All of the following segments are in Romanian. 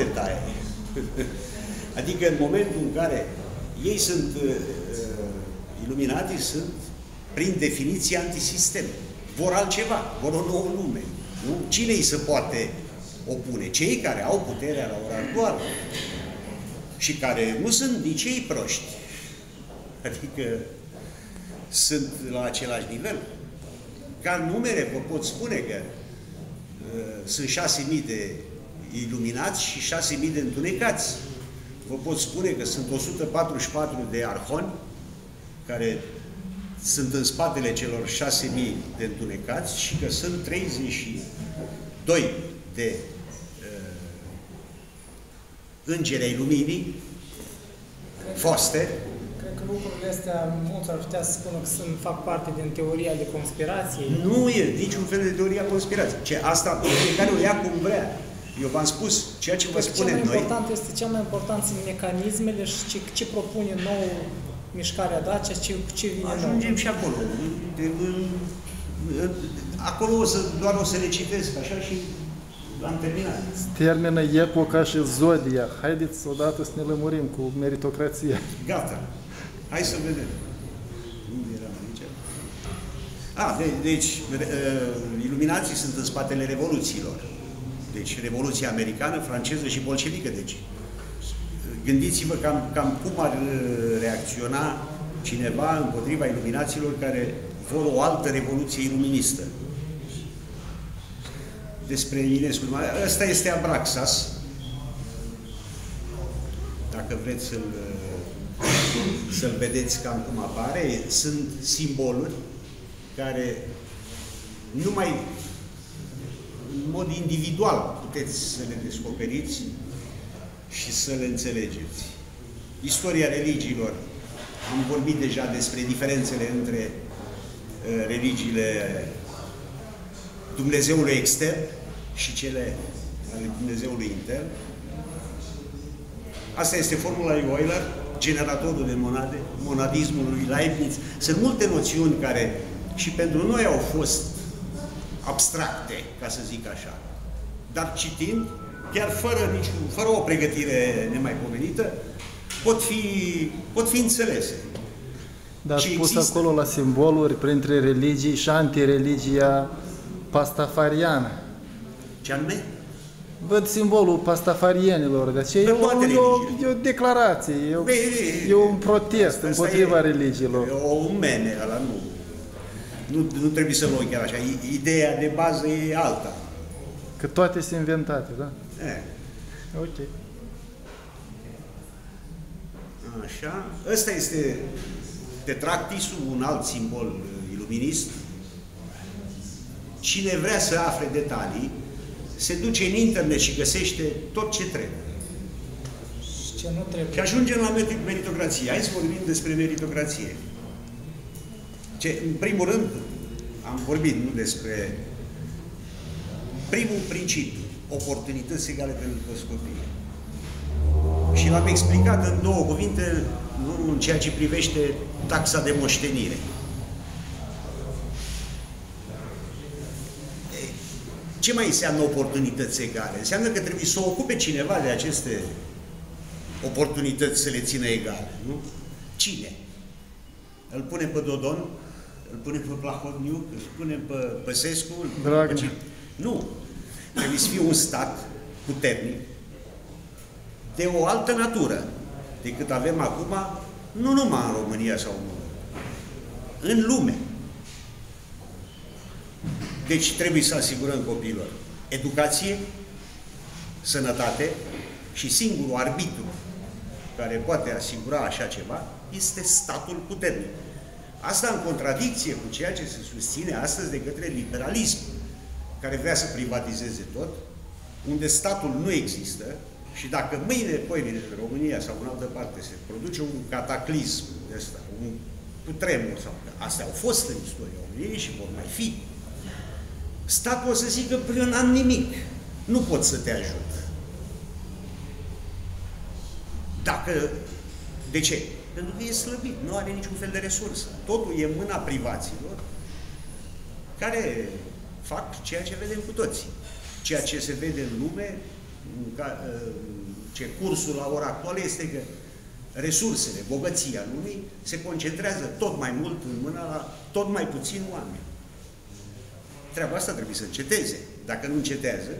te taie. Adică în momentul în care ei sunt uh, iluminații, sunt prin definiție antisistem. Vor altceva, vor o nouă lume. Nu? Cine îi se poate opune? Cei care au puterea la ora actuală și care nu sunt nici ei proști. Adică sunt la același nivel. Ca numere vă pot spune că uh, sunt 6.000 de iluminați și 6.000 de întunecați. Vă pot spune că sunt 144 de arhoni care sunt în spatele celor 6.000 de întunecați și că sunt 32 de uh, îngeri ai luminii, foste. Cred că lucrurile astea, mulți ar putea să spună că sunt, fac parte din teoria de conspirație. Nu e niciun fel de teoria conspirației. Ce asta fiecare o ia cum vrea. Eu v-am spus, ceea ce vă spunem cel mai noi... important este cel mai important sunt mecanismele și ce, ce propune nou mișcarea Dacia, ce, ce vine Ajungem nou. și acolo. De, în, în, acolo o să, doar o să le citesc, așa și am terminat. Termină epoca și zodia. Haideți odată să ne lămurim cu meritocrația. Gata. Hai să vedem. Unde eram aici? A, de, deci, re, uh, iluminații sunt în spatele revoluțiilor. Deci, Revoluția Americană, franceză și bolșevică. Deci, gândiți-vă cam, cam cum ar uh, reacționa cineva împotriva iluminaților care vor o altă revoluție iluministă. Despre Iliescu. Ăsta este Abraxas. Dacă vreți să-l să vedeți cam cum apare, sunt simboluri care numai în mod individual puteți să le descoperiți și să le înțelegeți. Istoria religiilor, am vorbit deja despre diferențele între uh, religiile Dumnezeului extern și cele ale Dumnezeului intern. Asta este formula lui Euler, generatorul de monade, monadismul lui Leibniz. Sunt multe noțiuni care și pentru noi au fost abstracte, ca să zic așa. Dar citind, chiar fără, nici, fără o pregătire nemaipomenită, pot fi, pot fi înțelese. Dar Și ați pus există. acolo la simboluri printre religii și antireligia pastafariană. Ce anume? Văd simbolul pastafarienilor, de aceea e Pe o, toate e, o, religiile. e o declarație, e, o, Bine, e un protest asta împotriva e- religiilor. E o umene, ăla nu. Nu, nu trebuie să luăm chiar așa. I- Ideea de bază e alta. Că toate sunt inventate, da? E. Ok. Așa. Ăsta este tetractisul, un alt simbol uh, iluminist. Cine vrea să afle detalii, se duce în internet și găsește tot ce trebuie. Și ce nu trebuie. Și ajungem la meri- meritocrație. Hai să vorbim despre meritocrație. Ce, în primul rând, am vorbit nu despre primul principiu, oportunități egale pentru toți copiii. Și l-am explicat în două cuvinte, nu în ceea ce privește taxa de moștenire. Ei, Ce mai înseamnă oportunități egale? Înseamnă că trebuie să ocupe cineva de aceste oportunități să le țină egale, nu? Cine? Îl pune pe Dodon, îl pune pe Plahodniuc, îl pune pe Păsescu, îl pune pe Dragnea. cine? Nu. Trebuie să fie un stat puternic, de o altă natură decât avem acum, nu numai în România sau în, în lume. Deci trebuie să asigurăm copiilor educație, sănătate și singurul arbitru care poate asigura așa ceva este statul puternic. Asta în contradicție cu ceea ce se susține astăzi de către liberalism, care vrea să privatizeze tot, unde statul nu există și dacă mâine, poimine, în România sau în altă parte se produce un cataclism de ăsta, un cutremur sau astea au fost în istoria României și vor mai fi, statul o să zică, păi eu n-am nimic, nu pot să te ajut. Dacă, de ce? Pentru că e slăbit, nu are niciun fel de resursă. Totul e în mâna privaților care fac ceea ce vedem cu toții. Ceea ce se vede în lume ce cursul la ora actuală este că resursele, bogăția lumii se concentrează tot mai mult în mâna la tot mai puțin oameni. Treaba asta trebuie să înceteze. Dacă nu încetează,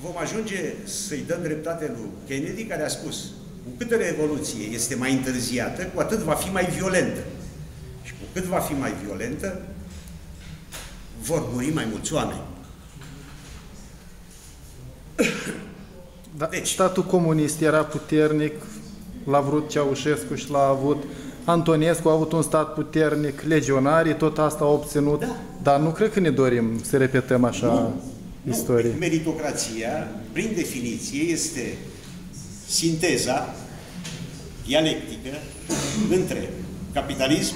vom ajunge să-i dăm dreptate lui Kennedy, care a spus cu câtă revoluție este mai întârziată, cu atât va fi mai violentă. Și cu cât va fi mai violentă, vor muri mai mulți oameni. Da, deci, statul comunist era puternic, l-a vrut Ceaușescu și l-a avut. Antonescu a avut un stat puternic, legionarii, tot asta au obținut, da. dar nu cred că ne dorim să repetăm așa nu, istorie. Nu. Meritocrația, prin definiție, este sinteza dialectică între capitalism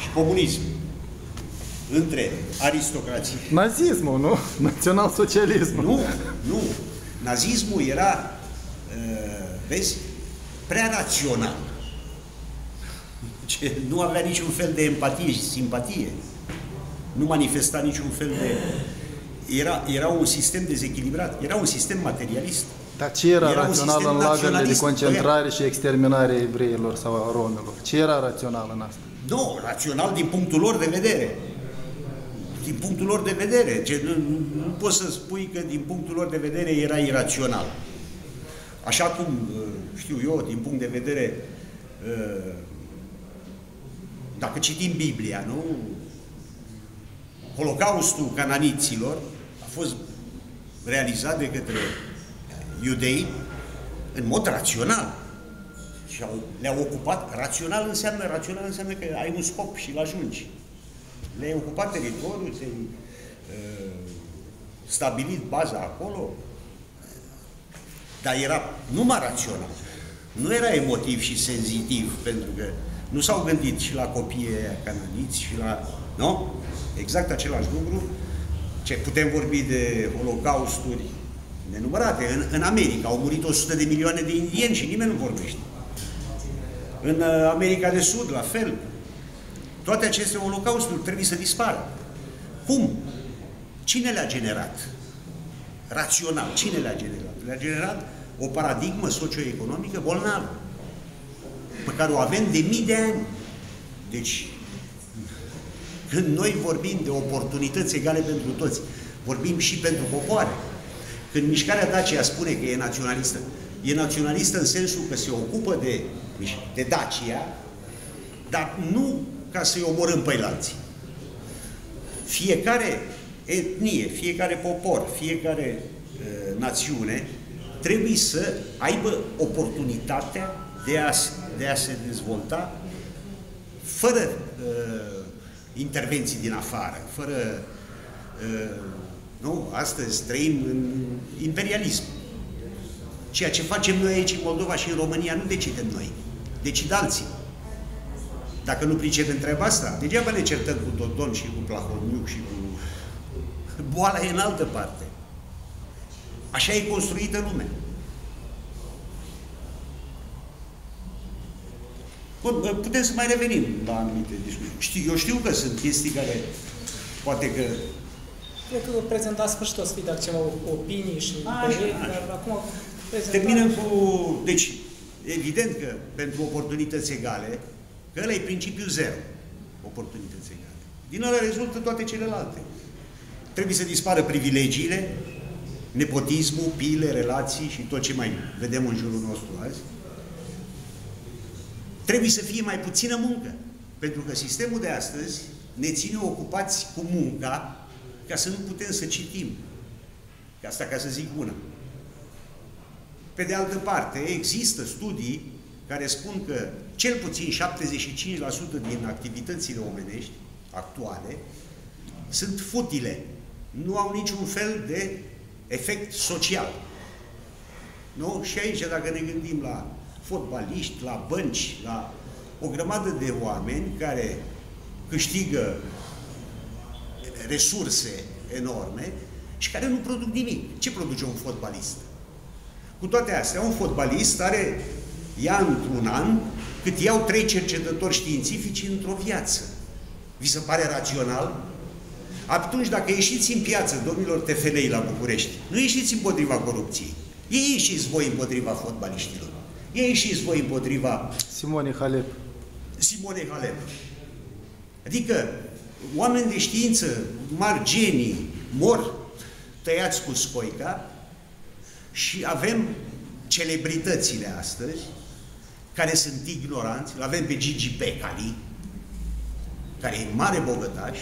și comunism, între aristocrație. Nazismul, nu? Național-socialismul. Nu, nu. Nazismul era, uh, vezi, prea rațional. Ce nu avea niciun fel de empatie și simpatie. Nu manifesta niciun fel de... Era, era un sistem dezechilibrat, era un sistem materialist. Dar ce era, era rațional în lagările de concentrare și exterminare evreilor sau a romilor? Ce era rațional în asta? Nu, rațional din punctul lor de vedere. Din punctul lor de vedere. Ce, nu, nu, nu poți să spui că din punctul lor de vedere era irațional. Așa cum, uh, știu eu, din punct de vedere, uh, dacă citim Biblia, nu? Holocaustul cananiților a fost realizat de către iudei în mod rațional. Și au, le-au ocupat, rațional înseamnă, rațional înseamnă că ai un scop și îl ajungi. Le-ai ocupat teritoriul, ți-ai uh, stabilit baza acolo, dar era numai rațional. Nu era emotiv și senzitiv, pentru că nu s-au gândit și la copiii aia cananiți și la... Nu? Exact același lucru. Ce putem vorbi de holocausturi nenumărate. În, în America au murit 100 de milioane de indieni și nimeni nu vorbește. În uh, America de Sud, la fel. Toate aceste holocausturi trebuie să dispară. Cum? Cine le-a generat? Rațional. Cine le-a generat? Le-a generat o paradigmă socioeconomică bolnavă, pe care o avem de mii de ani. Deci, când noi vorbim de oportunități egale pentru toți, vorbim și pentru popoare. Când mișcarea Dacia spune că e naționalistă, e naționalistă în sensul că se ocupă de, de Dacia, dar nu ca să-i omorâm pe alții. Fiecare etnie, fiecare popor, fiecare uh, națiune trebuie să aibă oportunitatea de a, de a se dezvolta fără uh, intervenții din afară, fără uh, nu? Astăzi trăim în imperialism. Ceea ce facem noi aici în Moldova și în România nu decidem noi. Decid alții. Dacă nu pricepem treaba asta, degeaba ne certăm cu Dodon și cu Plahoniuc și cu... Boala e în altă parte. Așa e construită lumea. Bun, putem să mai revenim la anumite discuții. Știu, eu știu că sunt chestii care poate că Cred că prezentați sfârșit o să fie ceva opinii și păreri, dar acum prezentați... Terminăm cu... Deci, evident că pentru oportunități egale, că ăla e principiul zero, oportunități egale. Din ăla rezultă toate celelalte. Trebuie să dispară privilegiile, nepotismul, pile, relații și tot ce mai vedem în jurul nostru azi. Trebuie să fie mai puțină muncă. Pentru că sistemul de astăzi ne ține ocupați cu munca ca să nu putem să citim. Asta ca să zic una. Pe de altă parte, există studii care spun că cel puțin 75% din activitățile omenești actuale sunt futile. Nu au niciun fel de efect social. Nu? Și aici, dacă ne gândim la fotbaliști, la bănci, la o grămadă de oameni care câștigă resurse enorme și care nu produc nimic. Ce produce un fotbalist? Cu toate astea, un fotbalist are, ia într-un an, cât iau trei cercetători științifici într-o viață. Vi se pare rațional? Atunci, dacă ieșiți în piață, domnilor TFNI la București, nu ieșiți împotriva corupției. Ei ieșiți voi împotriva fotbaliștilor. Ei ieșiți voi împotriva Simone Halep. Simone Halep. Adică, oameni de știință, mari genii, mor tăiați cu scoica și avem celebritățile astăzi, care sunt ignoranți, îl avem pe Gigi Becali, care e mare bogătaș,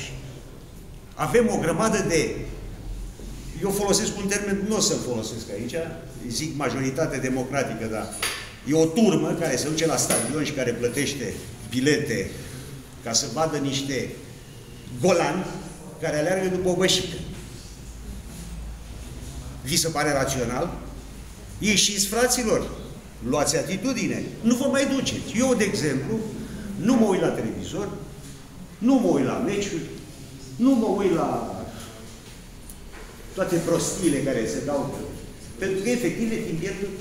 avem o grămadă de, eu folosesc un termen, nu o să-l folosesc aici, zic majoritate democratică, dar e o turmă care se duce la stadion și care plătește bilete ca să vadă niște golani care aleargă după o bășică. Vi se pare rațional? Ieșiți, fraților, luați atitudine, nu vă mai duceți. Eu, de exemplu, nu mă uit la televizor, nu mă uit la meciuri, nu mă uit la toate prostiile care se dau, pentru că efectiv le timp pierdut.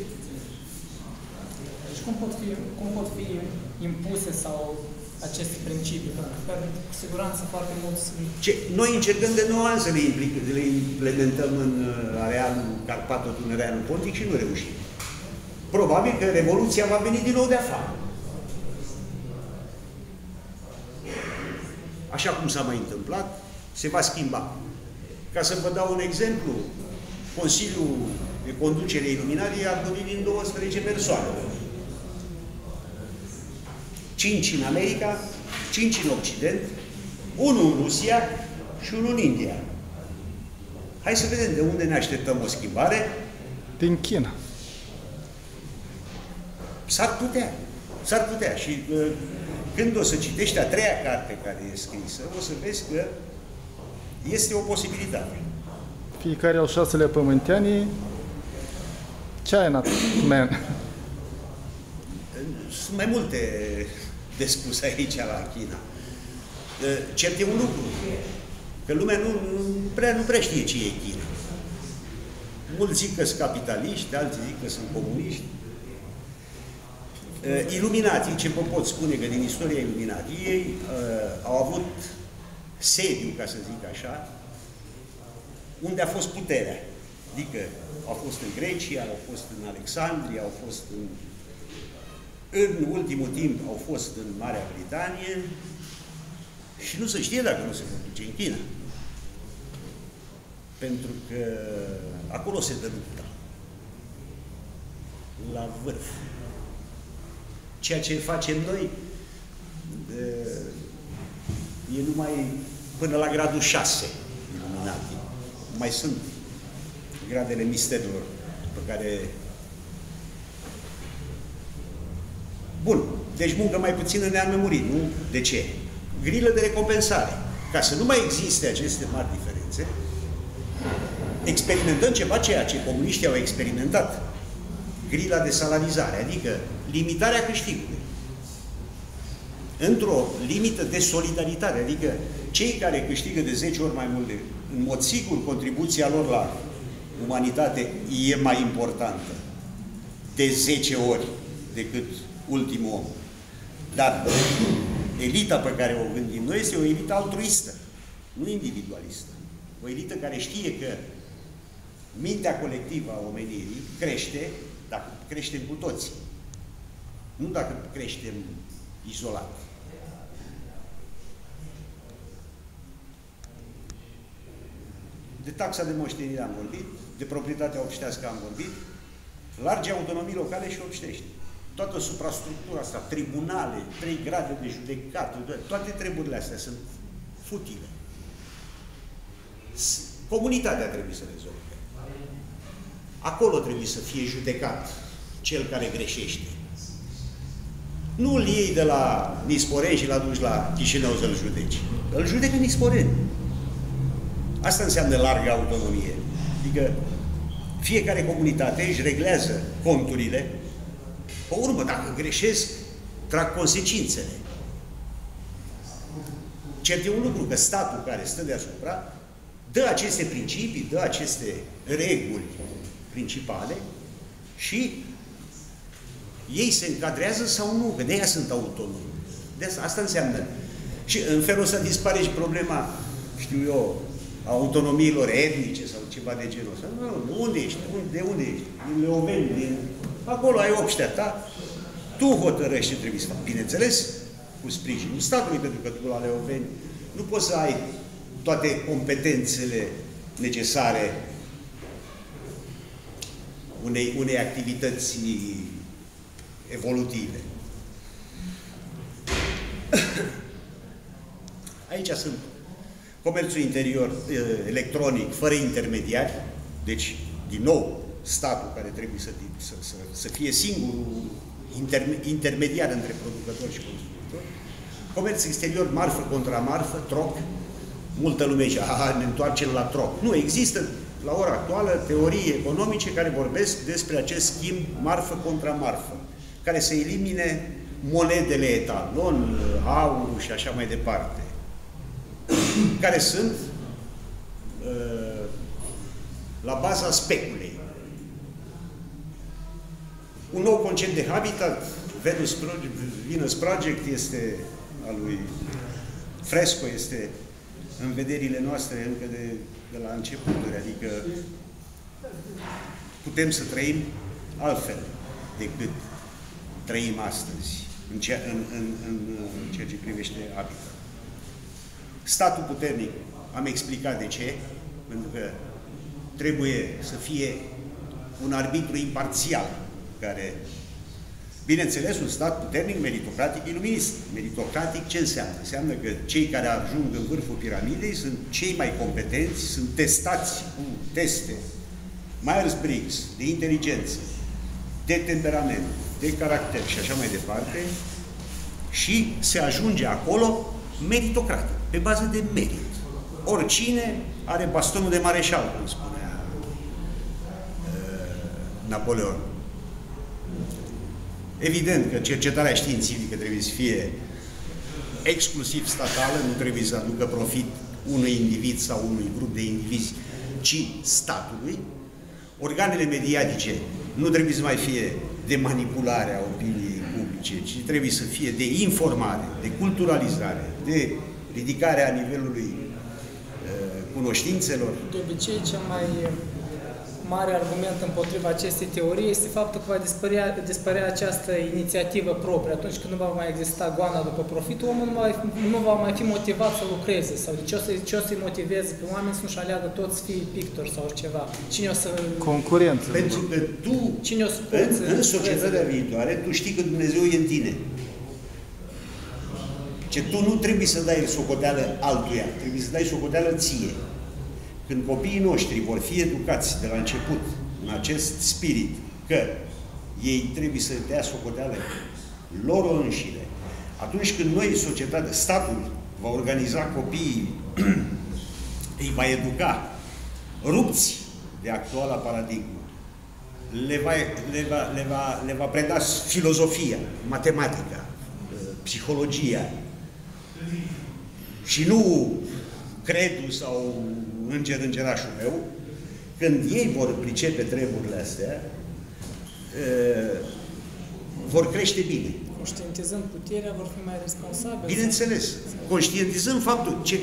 Și cum pot fi, cum pot fi impuse sau aceste principii? Pentru că, cu siguranță, foarte mulți Ce, noi încercăm de 9 ani să le, implic, le implementăm în uh, arealul Carpato-Tunăreanul Pontic și nu reușim. Probabil că Revoluția va veni din nou de afară. Așa cum s-a mai întâmplat, se va schimba. Ca să vă dau un exemplu, Consiliul de Conducere Iluminarii a domnit din 12 persoane. 5 în America, 5 în Occident, unul în Rusia și unul în India. Hai să vedem de unde ne așteptăm o schimbare. Din China. S-ar putea. S-ar putea. Și uh, când o să citești a treia carte care e scrisă, o să vezi că este o posibilitate. Fiecare al șaselea pământeanii China man. Sunt mai multe de spus aici la China. Cert e un lucru, că lumea nu, nu, prea, nu prea știe ce e China. Mulți zic că sunt capitaliști, alții zic că sunt comuniști. Iluminatii, ce vă pot spune că din istoria Iluminatii, ei uh, au avut sediu, ca să zic așa, unde a fost puterea. Adică au fost în Grecia, au fost în Alexandria, au fost în în ultimul timp au fost în Marea Britanie și nu se știe dacă nu se vor duce în China. Pentru că acolo se dă lupta. La vârf. Ceea ce facem noi e numai până la gradul 6 iluminati. Mai sunt gradele misterilor pe care Bun. Deci muncă mai puțină ne-am memorit, nu? De ce? Grilă de recompensare. Ca să nu mai existe aceste mari diferențe, experimentăm ceva ceea ce comuniștii au experimentat. Grila de salarizare, adică limitarea câștigului. Într-o limită de solidaritate, adică cei care câștigă de 10 ori mai mult, de, în mod sigur, contribuția lor la umanitate e mai importantă de 10 ori decât ultimul om. Dar elita pe care o gândim noi este o elită altruistă, nu individualistă. O elită care știe că mintea colectivă a omenirii crește dacă creștem cu toții. Nu dacă creștem izolat. De taxa de moștenire am vorbit, de proprietatea obștească am vorbit, largi autonomii locale și obștești toată suprastructura asta, tribunale, trei grade de judecată, toate treburile astea sunt futile. Comunitatea trebuie să rezolve. Acolo trebuie să fie judecat cel care greșește. Nu îl iei de la Nisporeni și l duci la Chișinău să-l judeci. Îl judecă Nisporeni. Asta înseamnă largă autonomie. Adică fiecare comunitate își reglează conturile pe urmă, dacă greșesc, trag consecințele. Cert e un lucru că statul care stă deasupra dă aceste principii, dă aceste reguli principale și ei se încadrează sau nu, că de aia sunt autonomi. De asta, asta înseamnă. Și în felul ăsta dispare și problema, știu eu, autonomiilor etnice sau ceva de genul ăsta. Nu, nu, unde ești? De unde ești? Din Leoveni, din... Acolo ai obștea ta, tu hotărăști ce trebuie să faci. Bineînțeles, cu sprijinul statului, pentru că tu la Leoveni nu poți să ai toate competențele necesare unei, unei activități evolutive. Aici sunt comerțul interior electronic, fără intermediari, deci, din nou, statul care trebuie să, să, să, să fie singurul inter, intermediar între producători și constructori, comerț exterior, marfă contra marfă, troc, multă lume zice, aha, ne întoarcem la troc. Nu, există la ora actuală teorii economice care vorbesc despre acest schimb marfă contra marfă, care să elimine monedele etalon, aurul și așa mai departe, care sunt uh, la baza speculei. Un nou concept de habitat, Venus Project, Venus Project este al lui Fresco, este în vederile noastre încă de, de la începuturi, adică putem să trăim altfel decât trăim astăzi în ceea, în, în, în, în ceea ce privește habitat. Statul puternic, am explicat de ce, pentru că trebuie să fie un arbitru imparțial care Bineînțeles, un stat puternic, meritocratic, iluminist. Meritocratic ce înseamnă? Înseamnă că cei care ajung în vârful piramidei sunt cei mai competenți, sunt testați cu teste, Myers-Briggs, de inteligență, de temperament, de caracter și așa mai departe, și se ajunge acolo meritocratic, pe bază de merit. Oricine are bastonul de mareșal, cum spunea uh, Napoleon. Evident că cercetarea științifică trebuie să fie exclusiv statală, nu trebuie să aducă profit unui individ sau unui grup de indivizi, ci statului. Organele mediatice nu trebuie să mai fie de manipulare a opiniei publice, ci trebuie să fie de informare, de culturalizare, de ridicare a nivelului uh, cunoștințelor. De obicei, cea mai mare argument împotriva acestei teorii este faptul că va dispărea, dispărea această inițiativă proprie. Atunci când nu va mai exista goana după profit, omul nu va, nu va mai fi motivat să lucreze. Sau de ce o, să, ce o să-i motiveze pe oameni să nu-și aleagă toți fii pictori sau ceva? Cine o să... Concurență. Pentru că tu, Cine o să în, în societatea viitoare, tu știi că Dumnezeu e în tine. Ce tu nu trebuie să dai socoteală altuia, trebuie să dai socoteală ție. Când copiii noștri vor fi educați de la început în acest spirit că ei trebuie să dea socoteală lor înșine, atunci când noi, societatea, statul, va organiza copiii, îi va educa, rupți de actuala paradigmă, le va, le va, le va, le va preda filozofia, matematica, psihologia. Și nu credul sau înger, îngerașul meu, când ei vor pricepe treburile astea, vor crește bine. Conștientizând puterea, vor fi mai responsabili. Bineînțeles. Conștientizând faptul ce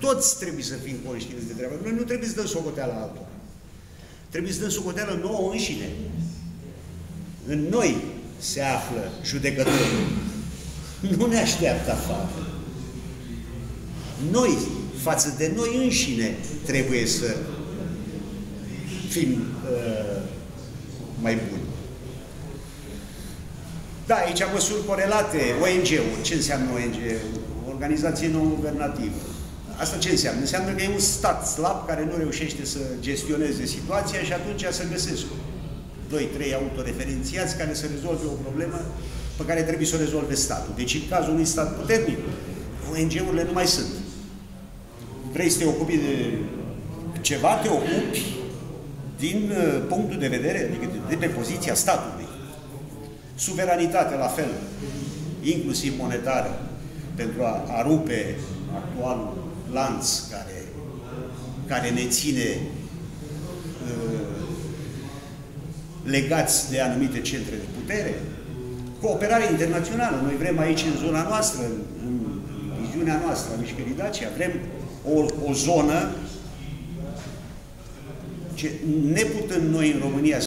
toți trebuie să fim conștienți de treaba. Noi nu trebuie să dăm socoteala altora. Trebuie să dăm socoteală nouă înșine. În noi se află judecătorul. Nu ne așteaptă afară. Noi față de noi înșine trebuie să fim uh, mai buni. Da, aici măsuri corelate, ONG-uri. Ce înseamnă ONG? Organizație non-guvernativă. Asta ce înseamnă? Înseamnă că e un stat slab care nu reușește să gestioneze situația și atunci să găsesc doi, trei autoreferențiați care să rezolve o problemă pe care trebuie să o rezolve statul. Deci, în cazul unui stat puternic, ONG-urile nu mai sunt vrei să te ocupi de ceva, te ocupi din uh, punctul de vedere, adică de, de pe poziția statului. Suveranitate la fel, inclusiv monetară, pentru a, a rupe actualul lanț care, care ne ține uh, legați de anumite centre de putere. Cooperare internațională. Noi vrem aici, în zona noastră, în, în viziunea noastră a mișcării Dacia, vrem o, o zonă ce neputând noi în România